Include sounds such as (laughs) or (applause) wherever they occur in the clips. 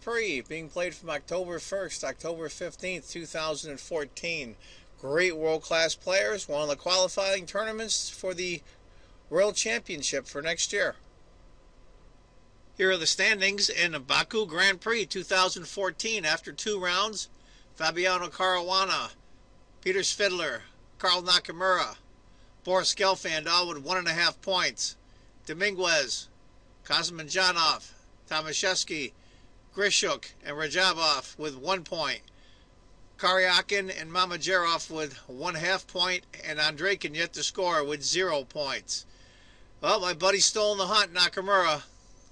Prix being played from October 1st, October 15th, 2014. Great world class players, one of the qualifying tournaments for the World Championship for next year. Here are the standings in the Baku Grand Prix 2014 after two rounds. Fabiano Caruana, Peter Svidler, Carl Nakamura, Boris Gelfand all with one and a half points. Dominguez, Kasimdzhanov, Tomashevsky, Grischuk, and Rajabov with one point. Karyakin and Mamedyarov with one half point, and Andreikin yet to score with zero points. Well, my buddy's in the hunt, Nakamura.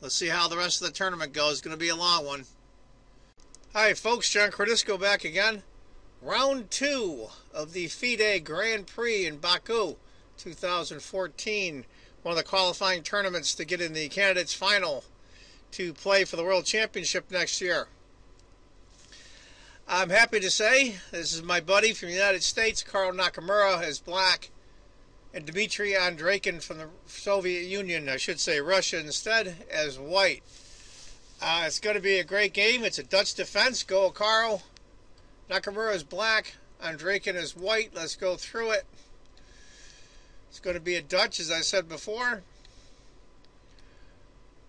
Let's see how the rest of the tournament goes. It's going to be a long one. Hi, folks. John Cordisco back again. Round two of the FIDE Grand Prix in Baku 2014. One of the qualifying tournaments to get in the candidates final to play for the World Championship next year. I'm happy to say this is my buddy from the United States, Carl Nakamura, as black, and Dmitry Andreikin from the Soviet Union, I should say Russia instead, as white. Uh, it's going to be a great game. It's a Dutch defense. Go, Carl. Nakamura is black. Andreikin is white. Let's go through it. It's going to be a Dutch, as I said before.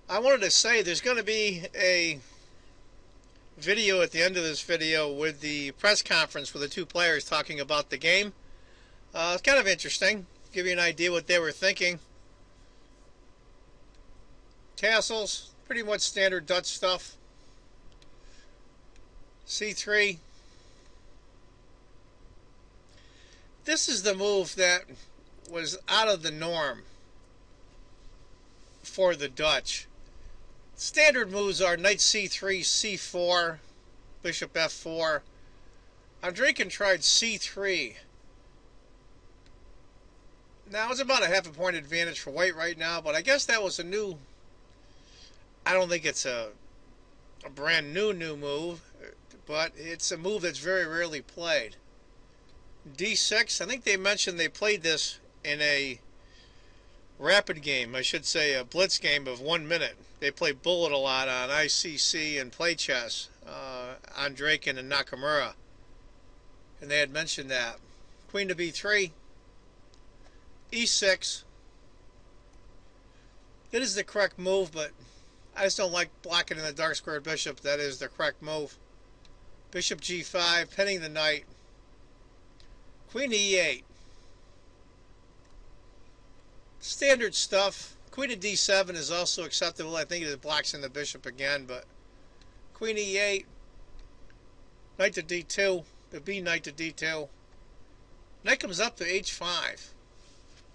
I wanted to say there's going to be a video at the end of this video with the press conference with the two players talking about the game. Uh, it's kind of interesting. Give you an idea what they were thinking. Tassels, pretty much standard Dutch stuff. C3. This is the move that was out of the norm for the Dutch. Standard moves are knight c3, c4, bishop f4. Andreikin tried c3. Now it's about a half a point advantage for white right now, but I guess that was a new. I don't think it's a a brand new new move, but it's a move that's very rarely played. D6. I think they mentioned they played this in a rapid game, I should say a blitz game of one minute. They play bullet a lot on ICC and play chess, uh, Draken and Nakamura. And they had mentioned that. Queen to b3, e6. It is the correct move, but I just don't like blocking in the dark square bishop. That is the correct move. Bishop g5, pinning the knight. Queen e8. Standard stuff. Queen to d7 is also acceptable. I think it blocks in the bishop again, but Queen e8, Knight to d2, the b knight to d2. Knight comes up to h5.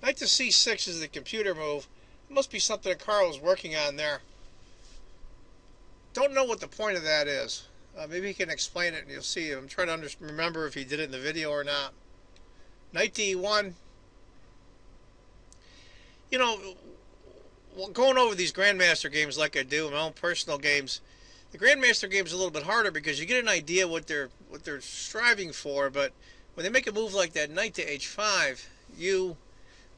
Knight to c6 is the computer move. It must be something that Carl is working on there. Don't know what the point of that is. Uh, maybe he can explain it and you'll see. I'm trying to remember if he did it in the video or not. Knight to e1, you know, going over these Grandmaster games like I do, my own personal games, the Grandmaster game is a little bit harder because you get an idea what they're what they're striving for, but when they make a move like that knight to h5, you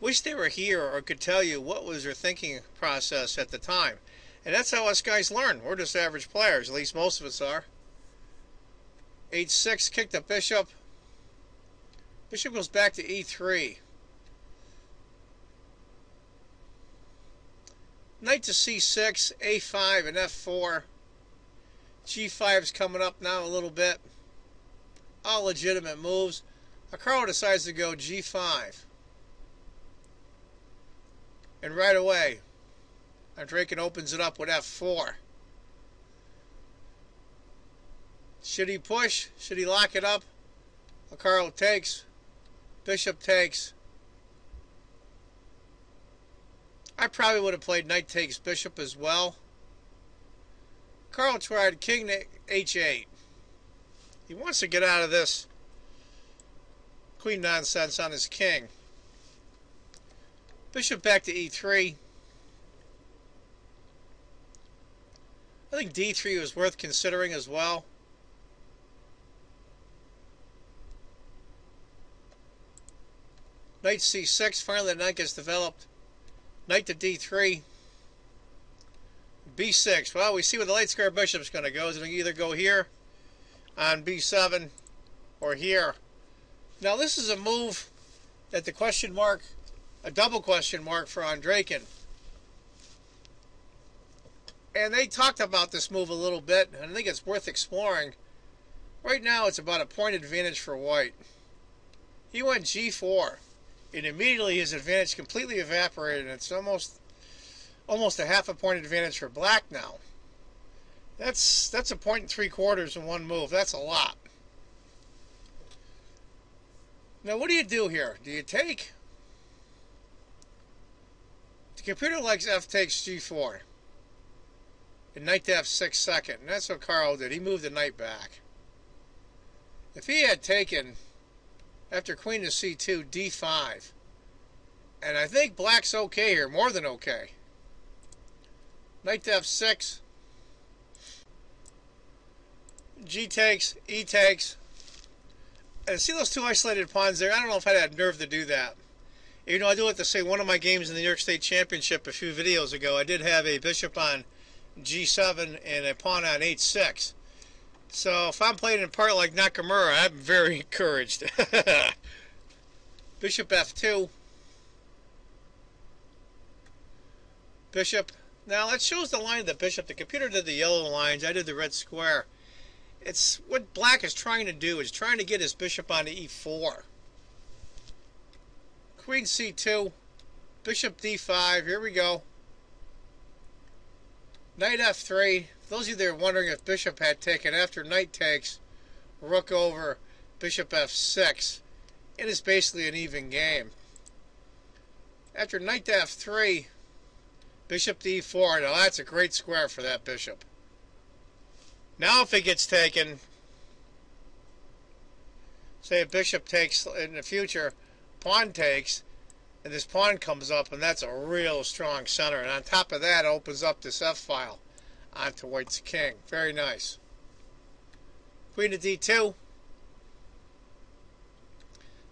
wish they were here or could tell you what was their thinking process at the time. And that's how us guys learn. We're just average players, at least most of us are. h6, kick the bishop. Bishop goes back to e3. Knight to c6, a5, and f4. g5 is coming up now a little bit. All legitimate moves. Carl decides to go g5. And right away, Andreikin opens it up with f4. Should he push? Should he lock it up? Carl takes. Bishop takes. I probably would have played knight takes bishop as well. Carl tried king to h8. He wants to get out of this queen nonsense on his king. Bishop back to e3. I think d3 was worth considering as well. Knight c6, finally the knight gets developed. Knight to d3. b6. Well, we see where the light square bishop is going to go. Is it gonna either go here on b7 or here? Now, this is a move that the question mark, a double question mark for Andreikin. And they talked about this move a little bit, and I think it's worth exploring. Right now, it's about a point advantage for white. He went g4, and immediately his advantage completely evaporated, and it's almost almost a half a point advantage for black now. That's that's a point and three quarters in one move. That's a lot. Now, what do you do here? Do you take? The computer likes f takes g4 and knight to f6 second, and that's what Carl did. He moved the knight back. If he had taken after queen to c2 d5, and I think black's okay here, more than okay. Knight to f6. G takes, E takes. And see those two isolated pawns there? I don't know if I had nerve to do that. You know, I do have to say, one of my games in the New York State Championship a few videos ago, I did have a bishop on g7 and a pawn on h6. So if I'm playing in part like Nakamura, I'm very (laughs) encouraged. bishop f2. Bishop now that shows the line of the bishop. The computer did the yellow lines. I did the red square. It's what black is trying to do is trying to get his bishop onto e4. Queen c2. Bishop d5. Here we go. Knight f3. Those of you that are wondering if bishop had taken after knight takes, rook over, bishop f6. It is basically an even game. After knight to f3, Bishop d4. Now that's a great square for that bishop. Now if it gets taken, say a bishop takes in the future, pawn takes, and this pawn comes up, and that's a real strong center. And on top of that, opens up this f-file onto white's king. Very nice. Queen to d2.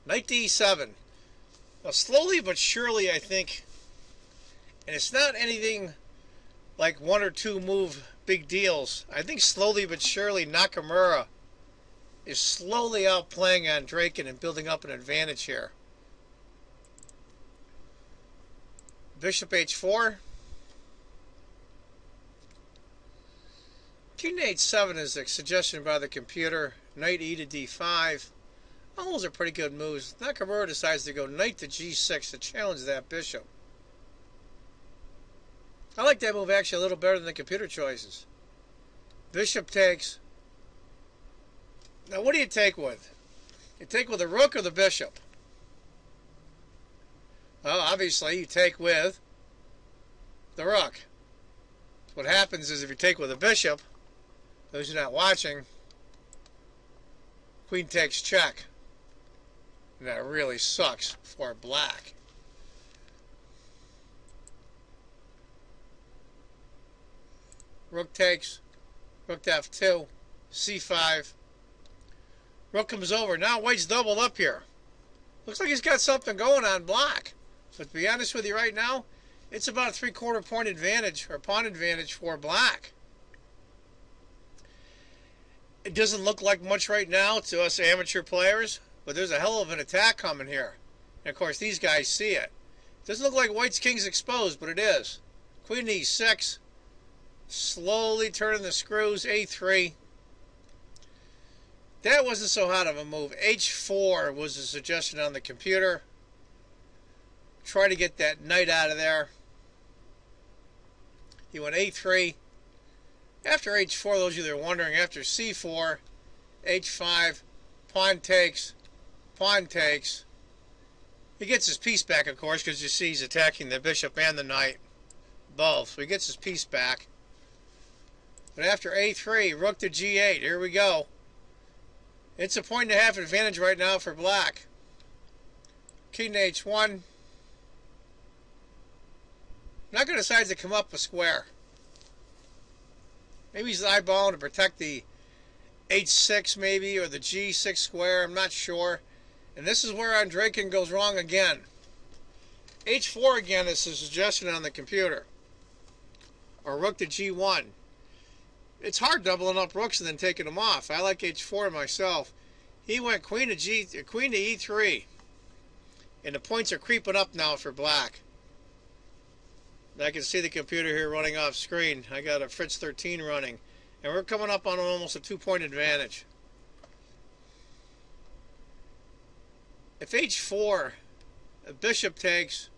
Knight d7. Now slowly but surely, I think and it's not anything like one or two move big deals. I think slowly but surely Nakamura is slowly outplaying Andreikin and building up an advantage here. Bishop h4. To h7 is a suggestion by the computer. Knight e to d5. All those are pretty good moves. Nakamura decides to go knight to g6 to challenge that bishop. I like that move actually a little better than the computer choices. Bishop takes. Now, what do you take with? You take with the rook or the bishop? Well, obviously, you take with the rook. What happens is if you take with a bishop, those who are not watching, queen takes check. And that really sucks for black. Rook takes. Rook to f2. c5. Rook comes over. Now white's doubled up here. Looks like he's got something going on black. But to be honest with you right now, it's about a three-quarter point advantage or pawn advantage for black. It doesn't look like much right now to us amateur players, but there's a hell of an attack coming here. And of course, these guys see it. it Doesn't look like white's king's exposed, but it is. Queen e6, Slowly turning the screws, A3. That wasn't so hot of a move. H4 was a suggestion on the computer. Try to get that knight out of there. He went A3. After H4, those of you that are wondering, after C4, H5, pawn takes, pawn takes. He gets his piece back, of course, because you see he's attacking the bishop and the knight, both. So he gets his piece back. But after a3, rook to g8, here we go. It's a point and a half advantage right now for black. King to h1. Not going to decide to come up a square. Maybe he's eyeballing to protect the h6 maybe, or the g6 square, I'm not sure. And this is where Andreikin goes wrong again. h4 again is a suggestion on the computer. or rook to g1. It's hard doubling up rooks and then taking them off. I like h4 myself. He went queen to g, queen to e3, and the points are creeping up now for black. I can see the computer here running off screen. I got a Fritz 13 running, and we're coming up on almost a two-point advantage. If h4, bishop takes,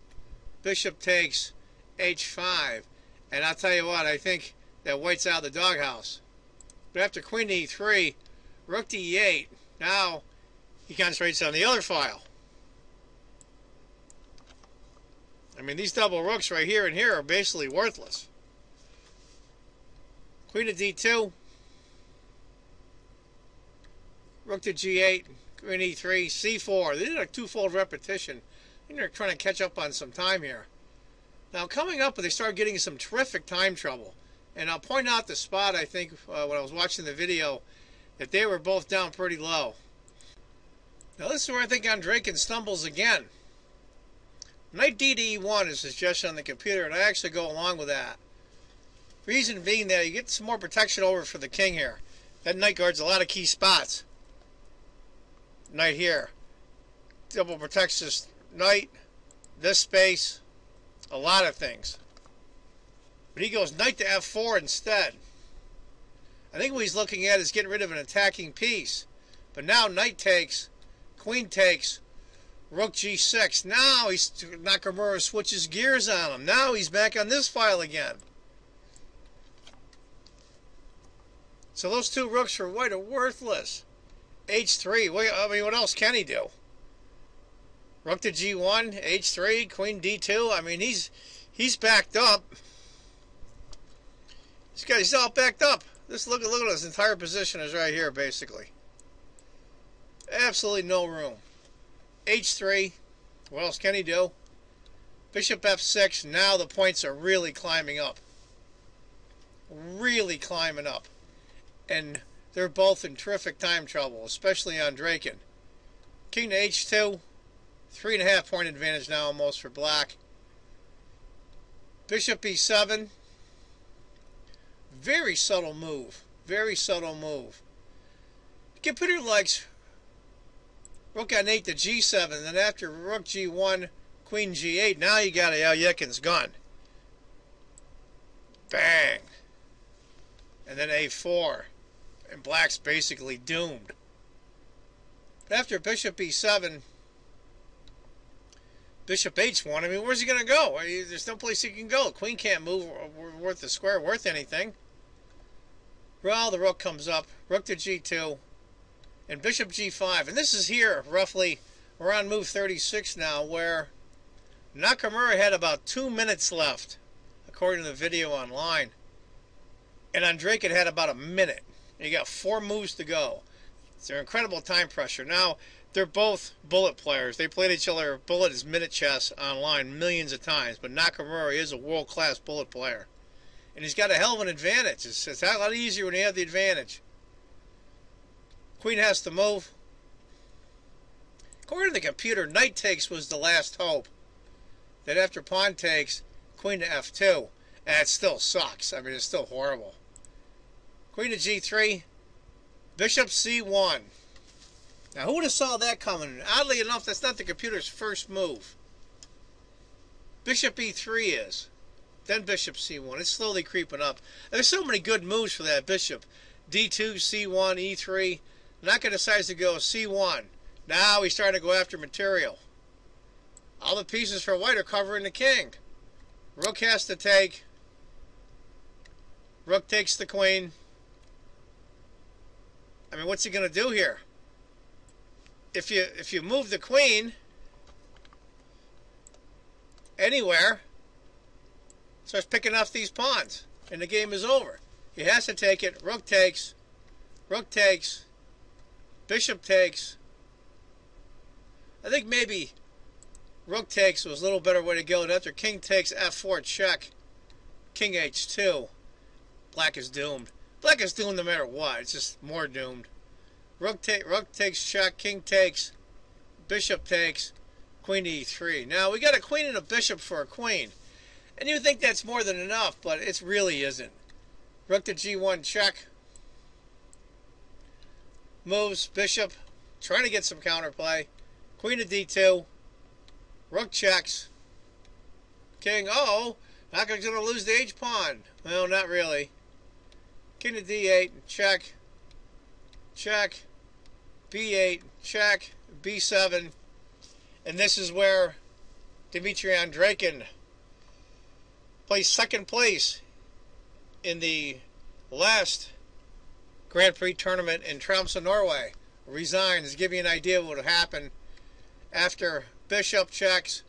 bishop takes h5, and I'll tell you what, I think that white's out of the doghouse. But after queen to e3, rook to e8, now he concentrates on the other file. I mean, these double rooks right here and here are basically worthless. Queen to d2. Rook to g8. Queen e3. c4. This is a twofold repetition. I think they're trying to catch up on some time here. Now, coming up, they start getting some terrific time trouble. And I'll point out the spot, I think, uh, when I was watching the video, that they were both down pretty low. Now, this is where I think Andreikin stumbles again. Knight d to e1 is a suggestion on the computer, and I actually go along with that. Reason being that you get some more protection over for the king here. That knight guards a lot of key spots. Knight here. Double protects this knight, this space, a lot of things. But he goes knight to f4 instead. I think what he's looking at is getting rid of an attacking piece. But now knight takes, queen takes, Rook g6. Now he's Nakamura switches gears on him. Now he's back on this file again. So those two rooks for white are worthless. h3. I mean, what else can he do? Rook to g1, h3, queen d2. I mean, he's he's backed up. He's got all backed up. This look look at his entire position is right here, basically. Absolutely no room h3. What else can he do? Bishop f6. Now the points are really climbing up. Really climbing up. And they're both in terrific time trouble, especially Andreikin. King to h2. Three and a half point advantage now almost for black. Bishop e7. Very subtle move. Very subtle move. Computer likes Rook on 8 to g7, then after rook g1, queen g8, now you got a Alekhine's gun. Bang! And then a4. And black's basically doomed. After bishop e7, bishop h1, I mean, where's he going to go? There's no place he can go. Queen can't move worth the square, worth anything. Well, the rook comes up. Rook to g2 and bishop g5. And this is here, roughly, we're on move 36 now, where Nakamura had about two minutes left, according to the video online. And Andreikin had about a minute. You got four moves to go. It's an incredible time pressure. Now, they're both bullet players. They played each other bullet as minute chess online millions of times, but Nakamura is a world-class bullet player. And he's got a hell of an advantage. It's, it's a lot easier when you have the advantage. Queen has to move. According to the computer, knight takes was the last hope. That after pawn takes, queen to f2. And it still sucks. I mean, it's still horrible. Queen to g3. Bishop c1. Now, who would have saw that coming? Oddly enough, that's not the computer's first move. Bishop e3 is. Then bishop c1. It's slowly creeping up. There's so many good moves for that bishop. d2, c1, e3. Naka decides to go C1. Now he's starting to go after material. All the pieces for white are covering the king. Rook has to take. Rook takes the queen. I mean, what's he going to do here? If you if you move the queen anywhere, starts picking off these pawns, and the game is over. He has to take it. Rook takes. Rook takes. Bishop takes. I think maybe rook takes was a little better way to go. And after king takes f4 check, king h2, black is doomed. Black is doomed no matter what. It's just more doomed. Rook, ta rook takes check, king takes, bishop takes, queen e3. Now we got a queen and a bishop for a queen. And you think that's more than enough, but it really isn't. Rook to g1 check. Moves, bishop, trying to get some counterplay. Queen to d2. Rook checks. King, oh, not going to lose the h pawn. Well, not really. King to d8, check. Check. b8, check. b7. And this is where Dmitry Andreikin placed second place in the last Grand Prix tournament in Tromsø, Norway. Resigns to give you an idea of what would happen after bishop checks,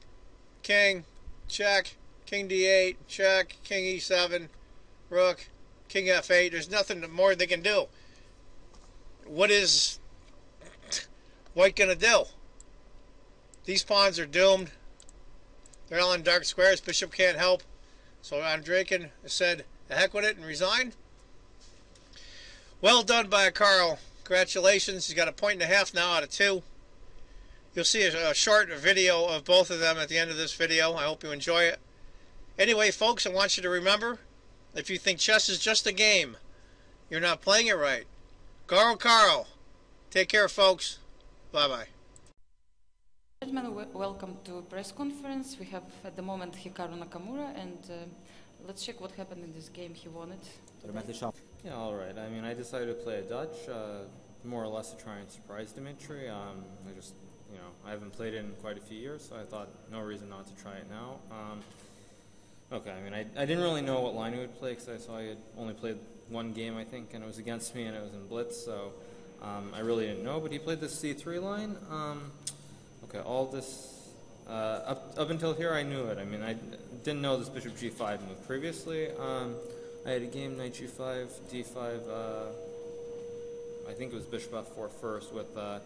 king, check, king d8, check, king e7, rook, king f8. There's nothing more they can do. What is white going to do? These pawns are doomed. They're all in dark squares. Bishop can't help. So Andreikin said, the heck with it and resigned. Well done by Carl. Congratulations. He's got a point and a half now out of two. You'll see a, a, short video of both of them at the end of this video. I hope you enjoy it. Anyway, folks, I want you to remember, if you think chess is just a game, you're not playing it right. Carl Carl. Take care, folks. Bye-bye. Gentlemen, welcome to press conference. We have at the moment Hikaru Nakamura, and uh, let's check what happened in this game. He won it. Yeah, all right. I mean, I decided to play a Dutch, uh, more or less to try and surprise Dimitri. Um, I just, you know, I haven't played it in quite a few years, so I thought no reason not to try it now. Um, okay, I mean, I, I didn't really know what line he would play because I saw he had only played one game, I think, and it was against me, and it was in Blitz, so um, I really didn't know. But he played the C3 line. Um, Okay, all this, uh, up, up until here I knew it. I mean, I didn't know this bishop g5 move previously. I had a game knight g5, d5, uh, I think it was bishop f4 first with, uh,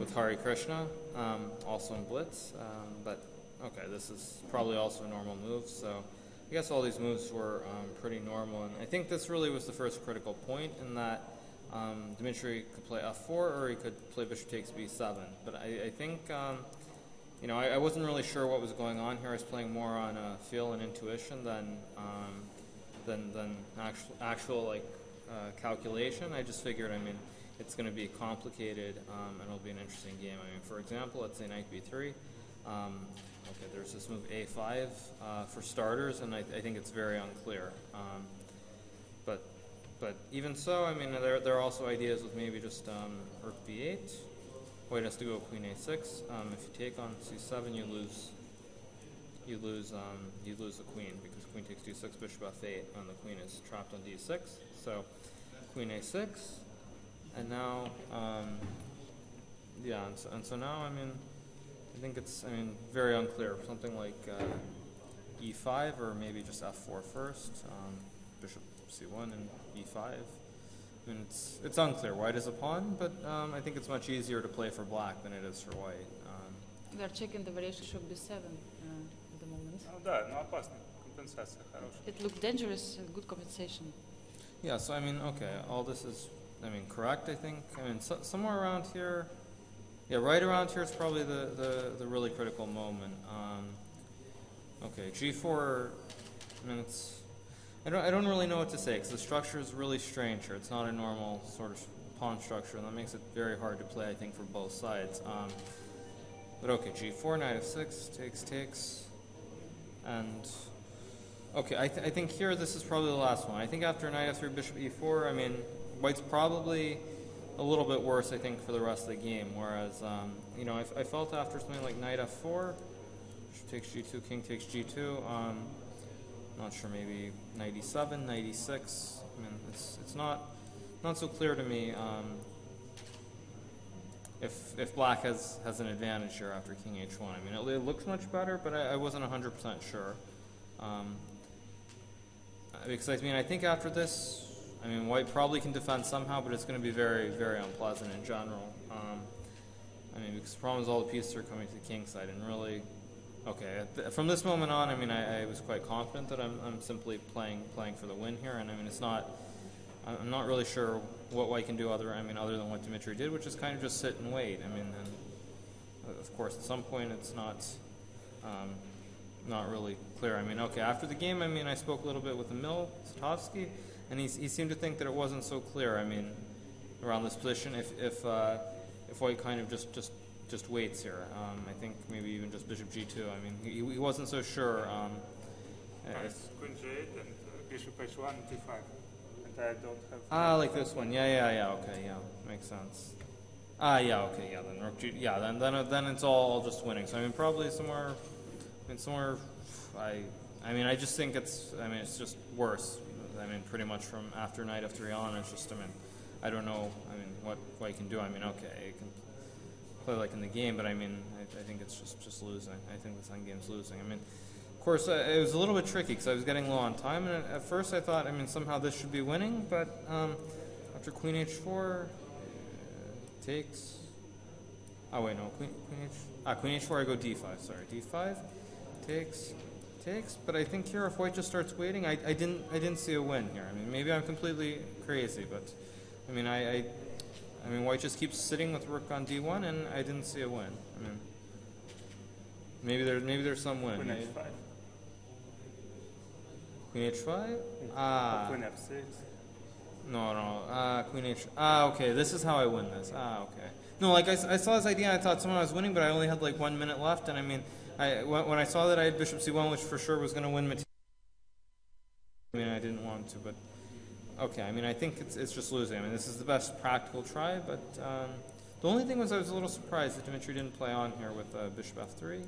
with Harikrishna, um, also in blitz. Um, but, okay, this is probably also a normal move, so I guess all these moves were um, pretty normal. And I think this really was the first critical point in that um, Dimitri could play f4 or he could play bishop takes b7. But I, I think, um, you know, I, I, wasn't really sure what was going on here. I was playing more on a feel and intuition than um, than, than actual, actual like uh, calculation. I just figured, I mean, it's going to be complicated um, and it'll be an interesting game. I mean, for example, let's say knight b3. Um, okay, there's this move a5 uh, for starters, and I, I, think it's very unclear. Um, but but even so, I mean, there, there are also ideas with maybe just um, rook b8. White has to go queen a6. Um, if you take on c7, you lose. You lose. Um, you lose the queen queen takes d6, bishop f8, and the queen is trapped on d6. So, queen a6, and now, um, yeah, and so, and so, now, I mean, I think it's, I mean, very unclear. Something like uh, e5 or maybe just f4 first. Um, bishop c1 and e5. I mean, it's, it's unclear. White is a pawn, but um, I think it's much easier to play for black than it is for white. Um, we are checking the variation should b7 uh, at the moment. Ну да, ну опасно. Компенсация хорошая. It looked dangerous, uh, good compensation. Yeah, so I mean, okay, all this is, I mean, correct, I think. I mean, so, somewhere around here, yeah, right around here is probably the, the, the really critical moment. Um, okay, g4, I mean, it's, I don't, I don't really know what to say because the structure is really strange here. It's not a normal sort of pawn structure, and that makes it very hard to play, I think, for both sides. Um, but okay, g4, knight f6, takes, takes, and okay, I, th I think here this is probably the last one. I think after knight f3, bishop e4, I mean, white's probably a little bit worse, I think, for the rest of the game. Whereas, um, you know, I, I, felt after something like knight f4, bishop takes g2, king takes g2. Um, not sure, maybe 97, 96. I mean, it's, it's not, not so clear to me um, if, if black has, has an advantage here after king h1. I mean, it, it looks much better, but I, I wasn't 100% sure. Um, because, I mean, I think after this, I mean, white probably can defend somehow, but it's going to be very, very unpleasant in general. Um, I mean, because the problem is all the pieces are coming to the king side, and really, Okay, from this moment on, I mean, I, I, was quite confident that I'm, I'm simply playing playing for the win here, and I mean, it's not. I'm not really sure what White can do other. I mean, other than what Dimitri did, which is kind of just sit and wait. I mean, and of course, at some point, it's not um, not really clear. I mean, okay, after the game, I mean, I spoke a little bit with Emil Sutovsky, and he, he seemed to think that it wasn't so clear. I mean, around this position, if if uh, if White kind of just just just waits here, um, I think maybe even just Bishop G2. I mean, he, he wasn't so sure. Um, Queen G8 and uh, Bishop H1 and D5. And I don't have. Ah, like this one. Yeah, yeah, yeah. Okay, yeah, makes sense. Ah, yeah. Okay, yeah. Then Rook G. Yeah, then then then it's all just winning. So I mean, probably somewhere. I mean, somewhere. I. I mean, I just think it's. I mean, it's just worse. I mean, pretty much from after knight f3 on, it's just. I mean, I don't know. I mean, what what you can do. I mean, okay, you can play like in the game, but I mean, I, I think it's just just losing. I think this end game's losing. I mean. Of course, uh, it was a little bit tricky because I was getting low on time, and at first I thought, I mean, somehow this should be winning, but um, after Queen H4 uh, takes. Oh wait, no, Queen Queen H. Ah, Queen H4. I go D5. Sorry, D5 takes takes. But I think here, if White just starts waiting, I, I didn't I didn't see a win here. I mean, maybe I'm completely crazy, but I mean, I, I I mean, White just keeps sitting with Rook on D1, and I didn't see a win. I mean. Maybe there, maybe there's some win. Queen Maybe- H5. Queen H5? Ah, Queen F6. no, no. Ah, Queen H. Ah, okay. This is how I win this. Ah, okay. No, like I, I saw this idea, and I thought somehow I was winning, but I only had like one minute left, and I mean, I when, I saw that I had Bishop C1, which for sure was going to win. Mate- I mean, I didn't want to, but okay. I mean, I think it's it's just losing. I mean, this is the best practical try, but um, the only thing was I was a little surprised that Dimitri didn't play on here with uh, Bishop F3,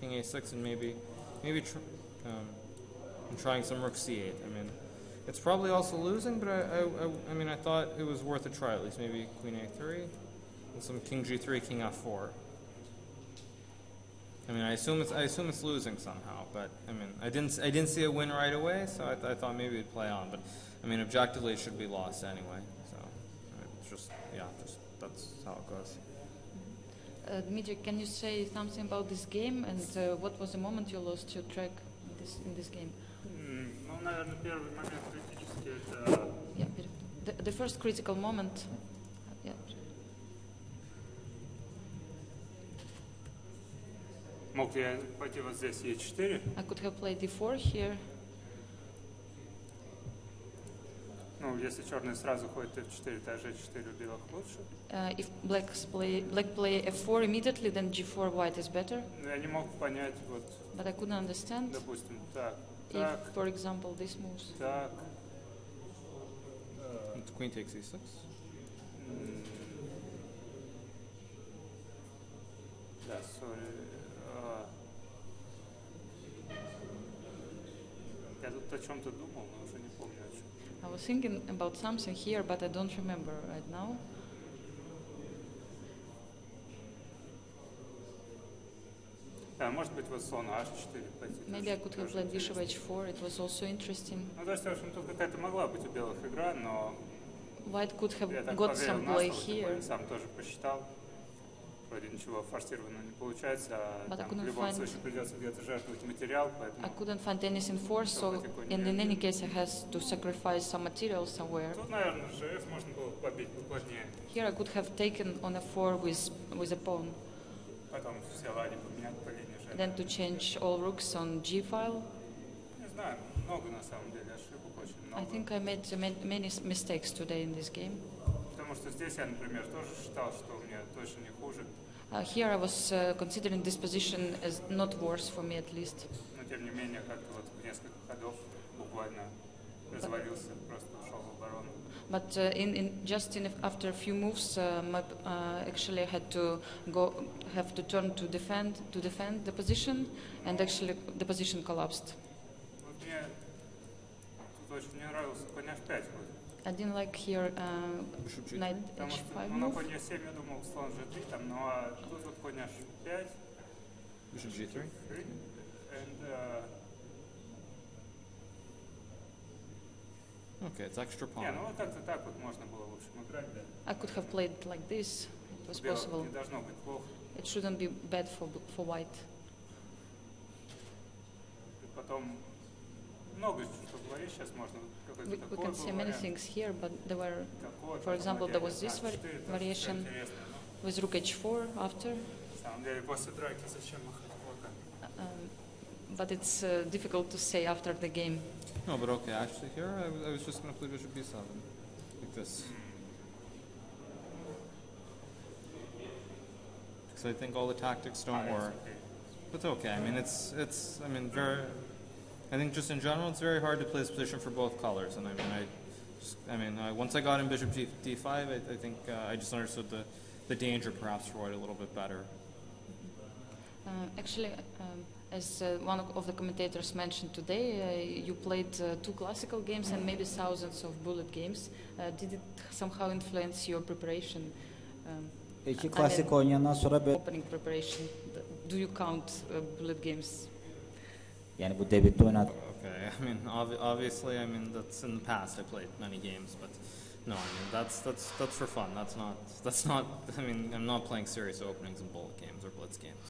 King A6, and maybe maybe tr- um, trying some Rook C8. I mean, it's probably also losing, but I, I, I, I mean, I thought it was worth a try at least. Maybe Queen A3 and some King G3, King F4. I mean, I assume it's I assume it's losing somehow, but I mean, I didn't I didn't see a win right away, so I, th- I thought maybe it'd play on, but I mean, objectively it should be lost anyway. So I mean, it's just yeah, just that's how it goes. Uh, Dmitry, can you say something about this game and uh, what was the moment you lost your track in this, in this game? М, Ну, наверное, первый момент критический это Yeah, пере- the, the first critical moment. мог ли я пойти вот здесь Е4. I could have played d4 here. Ну, если черные сразу ходят F4, то G4 у белых лучше. Uh, if blacks play black play f4 immediately, then g4 white is better. Но я не мог понять, вот, But I couldn't understand допустим, так, if, так, for example, this moves. так. э, It's Queen takes E6. м, Да, сори. Я тут о чем-то думал, но уже не помню о чем. I was thinking about something here, but I don't remember right now. Да, может быть, вот слон H4 пойти. Maybe I could have played bishop интересно. h4. It was also interesting. Ну, то есть, в общем, тут какая-то могла быть у белых игра, но White could have got some play более here. сам тоже посчитал. Вроде ничего форсированно не получается, а But I там в couldn't любом find- случае придется где-то жертвовать материал, I поэтому couldn't find anything for, so and in any case I has to sacrifice some material somewhere. тут, наверное, ЖФ можно было побить поплотнее. Here I could have taken on a 4 with with a pawn. Потом все ладьи поменять по линии ЖФ. Then to change all rooks on g file. Не знаю, много на самом деле ошибок, очень I много. think I made uh, ma- many s- mistakes today in this game. Потому что здесь я, например, тоже считал, что у меня точно не хуже, Uh, here I was uh, considering this position as not worse for me at least. но тем не менее как-то вот в несколько ходов буквально развалился, просто ушел в оборону. But uh, in, in just in after a few moves, uh, my, uh, actually I had to go have to turn to defend to defend the position, and actually the position collapsed. Вот мне тут очень не нравился конь H5 вот. I didn't like here uh, Bishop G3. knight Потому что h5 ну, на move. конь Е7 я думал слон G3, там, ну а тут вот конь H5, Bishop G3. and, uh, Okay, it's extra pawn. не, ну вот как-то так вот можно было в общем играть, да. I could have played like this. It was У белых possible. не должно быть плохо. It shouldn't be bad for bl- for white. И потом we, can see many things here, but there were, for example, there was this variation with rook h4 after. Uh, um, but it's uh, difficult to say after the game. No, but okay, actually here I, I was just going to play bishop b7, like this. Because I think all the tactics don't work. But okay, I mean, it's, it's I mean, very, I think just in general, it's very hard to play this position for both colors. And I mean, I, just, I mean, uh, once I got in bishop d, d5, I, I think uh, I just understood the, the danger perhaps for white a little bit better. Uh, actually, um, as uh, one of the commentators mentioned today, uh, you played uh, two classical games and maybe thousands of bullet games. Uh, did it somehow influence your preparation? Um, İki I klasik mean, oynayandan sonra böyle, opening preparation. Do you count uh, bullet games? Oynadı. Okay, (laughs) I mean, obvi- obviously, I mean that's in the past. I played many games, but no, I mean that's that's that's for fun. That's not that's not. I mean, I'm not playing serious openings in bullet games or blitz games.